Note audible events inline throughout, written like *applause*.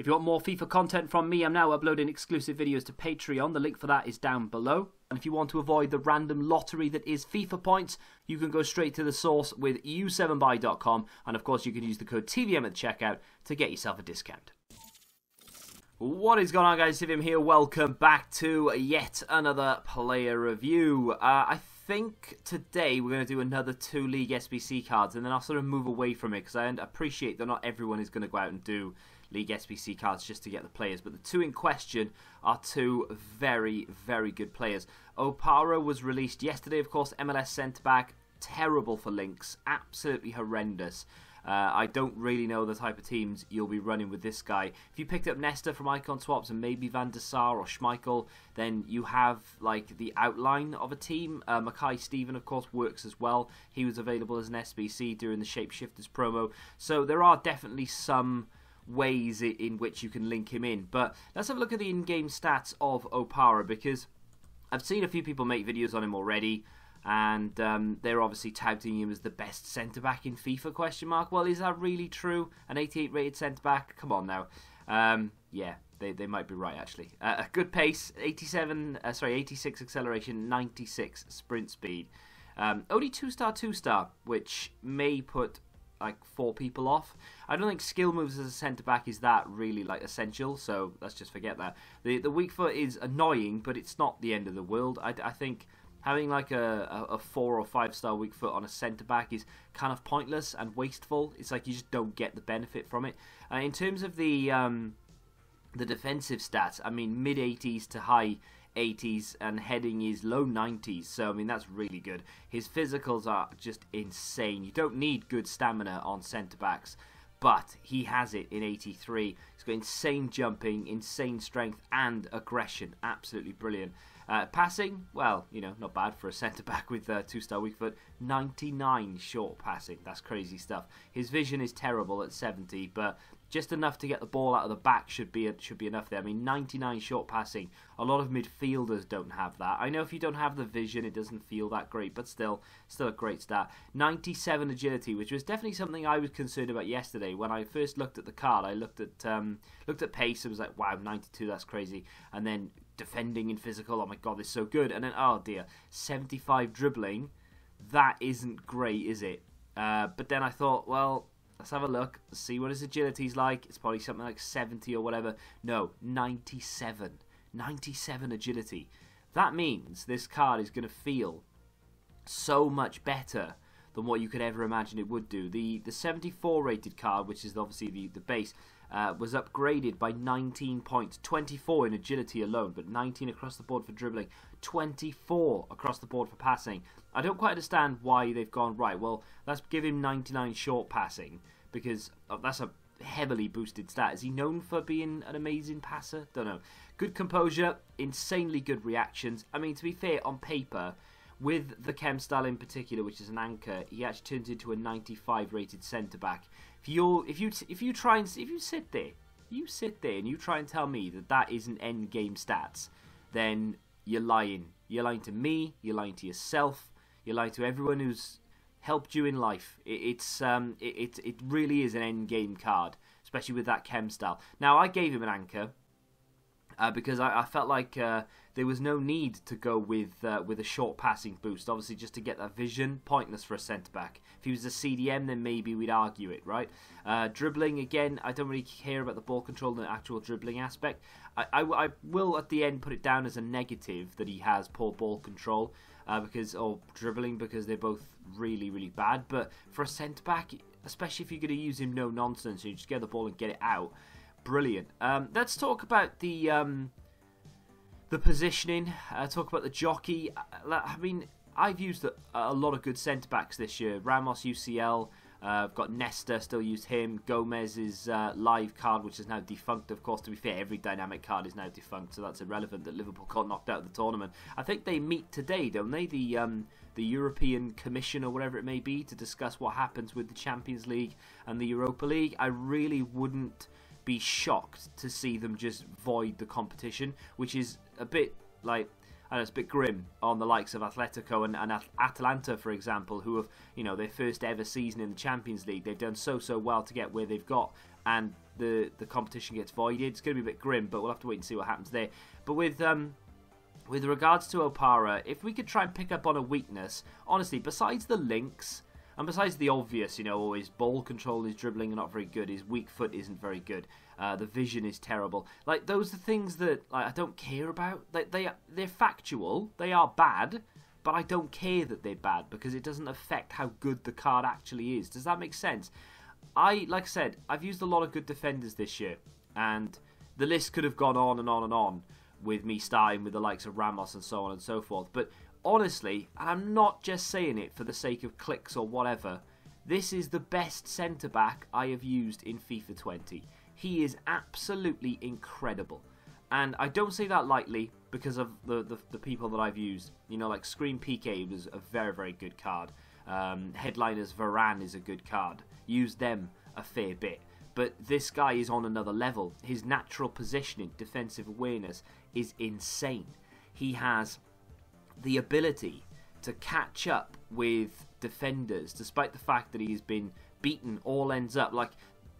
If you want more FIFA content from me, I'm now uploading exclusive videos to Patreon. The link for that is down below. And if you want to avoid the random lottery that is FIFA points, you can go straight to the source with u7buy.com. And of course, you can use the code TVM at checkout to get yourself a discount. What is going on, guys? TVM here. Welcome back to yet another player review. Uh, I think today we're going to do another two League SBC cards, and then I'll sort of move away from it because I appreciate that not everyone is going to go out and do League SBC cards just to get the players. But the two in question are two very, very good players. Opara was released yesterday, of course, MLS centre back. Terrible for links, absolutely horrendous. Uh, I don't really know the type of teams you'll be running with this guy. If you picked up Nesta from Icon Swaps and maybe Van der Sar or Schmeichel, then you have like the outline of a team. Uh, Mackay Steven, of course, works as well. He was available as an SBC during the Shapeshifters promo. So there are definitely some ways in which you can link him in. But let's have a look at the in-game stats of Opara because I've seen a few people make videos on him already. And um, they're obviously touting him as the best centre back in FIFA? Question mark. Well, is that really true? An 88 rated centre back? Come on now. Um, yeah, they, they might be right actually. Uh, a good pace, 87, uh, sorry, 86 acceleration, 96 sprint speed. Um, only two star, two star, which may put like four people off. I don't think skill moves as a centre back is that really like essential. So let's just forget that. The the weak foot is annoying, but it's not the end of the world. I, I think having like a, a, four or five star weak foot on a centre back is kind of pointless and wasteful. It's like you just don't get the benefit from it. Uh, in terms of the um, the defensive stats, I mean mid 80s to high 80s and heading is low 90s. So, I mean, that's really good. His physicals are just insane. You don't need good stamina on centre backs, but he has it in 83. He's got insane jumping, insane strength, and aggression. Absolutely brilliant. Uh, passing, well, you know, not bad for a centre back with uh, two star weak foot. 99 short passing. That's crazy stuff. His vision is terrible at 70, but just enough to get the ball out of the back should be should be enough there. I mean, 99 short passing. A lot of midfielders don't have that. I know if you don't have the vision, it doesn't feel that great, but still, still a great stat. 97 agility, which was definitely something I was concerned about yesterday when I first looked at the card. I looked at um, looked at pace. It was like, wow, 92, that's crazy. And then defending in physical. Oh my god, this is so good. And then, oh dear, 75 dribbling. That isn't great, is it? Uh, but then I thought, well, let's have a look, see what his agility's like. It's probably something like 70 or whatever. No, 97. 97 agility. That means this card is going to feel so much better than what you could ever imagine it would do. The the 74 rated card, which is obviously the, the base, uh, was upgraded by 19 points, 24 in agility alone, but 19 across the board for dribbling, 24 across the board for passing. I don't quite understand why they've gone, right, well, let's give him 99 short passing, because uh, that's a heavily boosted stat. Is he known for being an amazing passer? Don't know. Good composure, insanely good reactions. I mean, to be fair, on paper, with the chem style in particular, which is an anchor, he actually turns into a 95 rated centre back. If you if you if you try and if you sit there, you sit there and you try and tell me that that isn't end game stats, then you're lying. You're lying to me. You're lying to yourself. You're lying to everyone who's helped you in life. It, it's um it, it it really is an end game card, especially with that chem style. Now I gave him an anchor uh, because I, I, felt like uh, there was no need to go with uh, with a short passing boost. Obviously, just to get that vision, pointless for a centre back. If he was a CDM, then maybe we'd argue it, right? Uh, dribbling again, I don't really care about the ball control and the actual dribbling aspect. I, I, I, will at the end put it down as a negative that he has poor ball control. Uh, because or dribbling because they're both really really bad. But for a centre back, especially if you're going to use him no nonsense, you just get the ball and get it out brilliant. Um, let's talk about the um, the positioning. Uh, talk about the jockey. Uh, I mean, I've used a, lot of good centre backs this year. Ramos UCL. Uh, I've got Nesta, still used him. Gomez's uh, live card, which is now defunct, of course. To be fair, every dynamic card is now defunct, so that's irrelevant that Liverpool got knocked out of the tournament. I think they meet today, don't they? The um, the European Commission or whatever it may be to discuss what happens with the Champions League and the Europa League. I really wouldn't be shocked to see them just void the competition, which is a bit like know it's a bit grim on the likes of Atletico and, and Atalanta, for example, who have you know their first ever season in the Champions League. They've done so so well to get where they've got, and the the competition gets voided. It's going to be a bit grim, but we'll have to wait and see what happens there. But with um, with regards to Opara, if we could try and pick up on a weakness, honestly, besides the links and besides the obvious, you know, his ball control, his dribbling are not very good, his weak foot isn't very good, uh, the vision is terrible. Like those are things that like, I don't care about. Like they they're factual, they are bad, but I don't care that they're bad because it doesn't affect how good the card actually is. Does that make sense? I like I said, I've used a lot of good defenders this year, and the list could have gone on and on and on with me starting with the likes of Ramos and so on and so forth. But honestly, and I'm not just saying it for the sake of clicks or whatever, this is the best centre back I have used in FIFA 20. He is absolutely incredible. And I don't say that lightly because of the, the, the people that I've used. You know, like Screen PK was a very, very good card. Um, Headliners Varane is a good card. Use them a fair bit. But this guy is on another level. His natural positioning, defensive awareness is insane. He has the ability to catch up with defenders, despite the fact that he's been beaten all ends up. Like,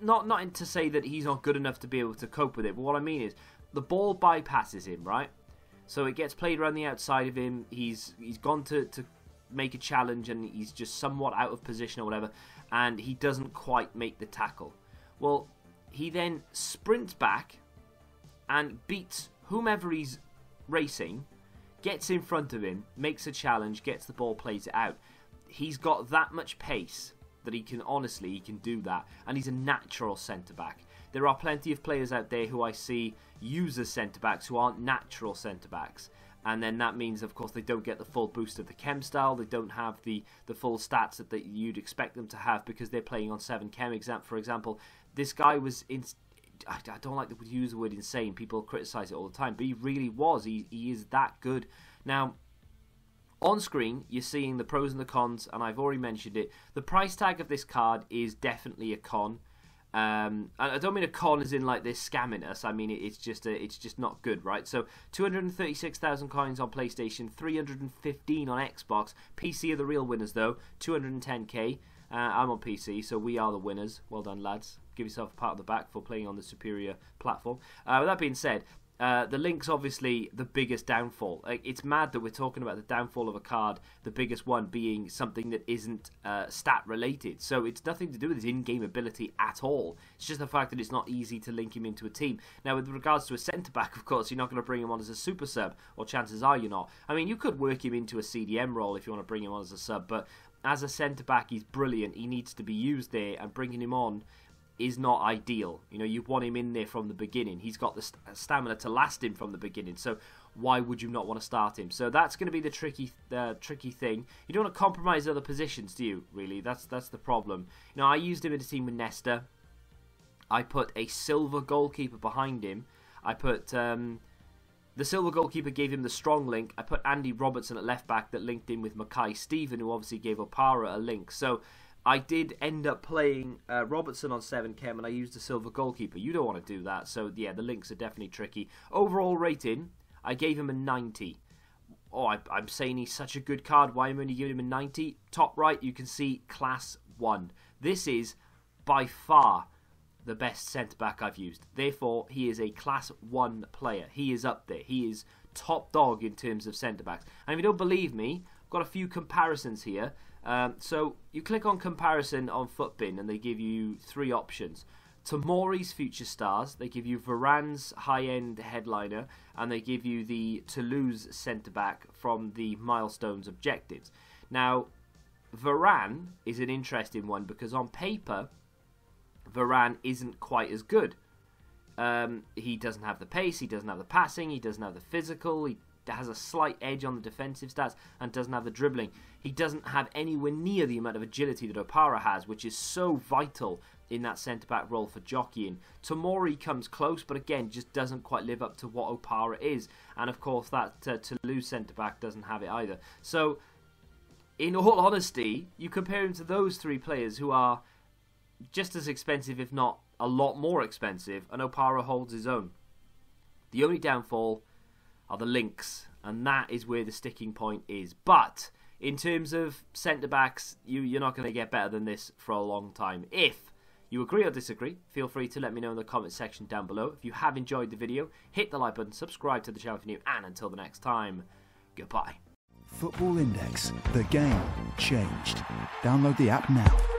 not not to say that he's not good enough to be able to cope with it, but what I mean is the ball bypasses him, right? So it gets played around the outside of him. He's he's gone to, to make a challenge and he's just somewhat out of position or whatever, and he doesn't quite make the tackle. Well, he then sprints back and beats whomever he's racing gets in front of him, makes a challenge, gets the ball, plays it out. He's got that much pace that he can honestly he can do that, and he's a natural centre back. There are plenty of players out there who I see use as centre backs who aren't natural centre backs. And then that means, of course, they don't get the full boost of the chem style. They don't have the, the full stats that, that you'd expect them to have because they're playing on seven chem. Exam, for example, this guy was in, I, I don't like to use the word insane. People criticize it all the time, but he really was. He he is that good. Now, on screen, you're seeing the pros and the cons, and I've already mentioned it. The price tag of this card is definitely a con. Um, I don't mean a con as in like they're scamming us. I mean it's just a, it's just not good, right? So 236,000 coins on PlayStation, 315 on Xbox. PC are the real winners though. 210k. Uh, I'm on PC, so we are the winners. Well done, lads. Give yourself a pat on the back for playing on the superior platform. Uh, with that being said, uh, the link's obviously the biggest downfall. It's mad that we're talking about the downfall of a card, the biggest one being something that isn't uh, stat related. So it's nothing to do with his in game ability at all. It's just the fact that it's not easy to link him into a team. Now, with regards to a centre back, *laughs* of course, you're not going to bring him on as a super sub, or chances are you're not. I mean, you could work him into a CDM role if you want to bring him on as a sub, but as a centre back, he's brilliant. He needs to be used there, and bringing him on is not ideal. You know, you want him in there from the beginning. He's got the st- stamina to last him from the beginning. So why would you not want to start him? So that's going to be the tricky, uh, tricky thing. You don't want to compromise other positions, do you? Really, that's that's the problem. You know, I used him in a team with Nesta. I put a silver goalkeeper behind him. I put um, the silver goalkeeper gave him the strong link. I put Andy Robertson at left back that linked in with Mackay Steven, who obviously gave Opara a link. So I did end up playing uh, Robertson on 7 chem and I used a silver goalkeeper. You don't want to do that. So, yeah, the links are definitely tricky. Overall rating, I gave him a 90. Oh, I, am saying he's such a good card. Why am I only giving him a 90? Top right, you can see class 1. This is by far the best centre back I've used. Therefore, he is a class one player. He is up there. He is top dog in terms of centre backs. And if you don't believe me, I've got a few comparisons here. Um, so you click on comparison on Futbin, and they give you three options. Tomori's Future Stars, they give you Varane's high end headliner, and they give you the Toulouse centre back from the Milestones objectives. Now, Varane is an interesting one because on paper, Varane isn't quite as good. Um, he doesn't have the pace, he doesn't have the passing, he doesn't have the physical, he has a slight edge on the defensive stats and doesn't have the dribbling. He doesn't have anywhere near the amount of agility that Opara has, which is so vital in that centre back role for jockeying. Tomori comes close, but again, just doesn't quite live up to what Opara is. And of course, that uh, Toulouse centre back doesn't have it either. So, in all *laughs* honesty, you compare him to those three players who are just as expensive, if not a lot more expensive, and Opara holds his own. The only downfall are the links, and that is where the sticking point is. But in terms of centre backs, you, you're not going to get better than this for a long time. If You agree or disagree? Feel free to let me know in the comment section down below. If you have enjoyed the video, hit the like button, subscribe to the channel if you're new, and until the next time, goodbye. Football Index. The game changed. Download the app now.